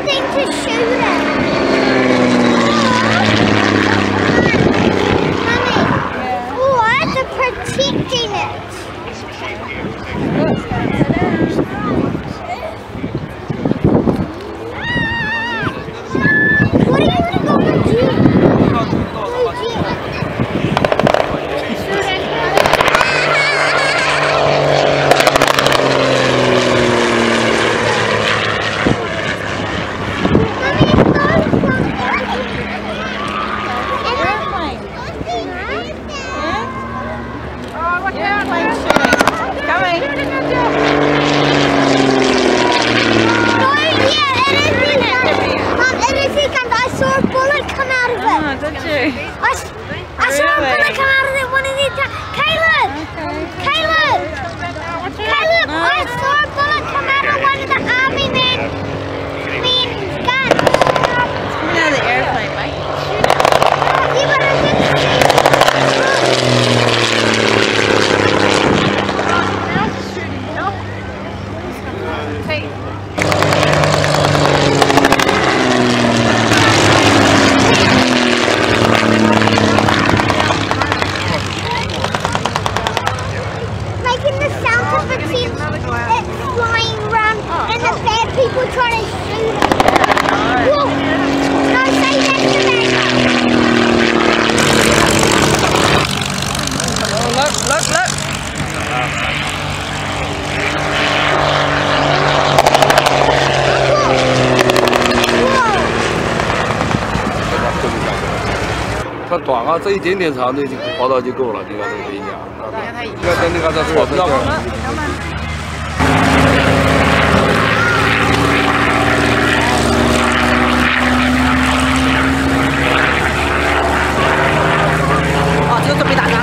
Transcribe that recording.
something to shoot at. Like in the sound of a team flying around and the bad people trying to 它短啊，这一点点长度就刨刀就够了。你看这个鼻梁，你看它，你看那个在草上。哦，这个准备打。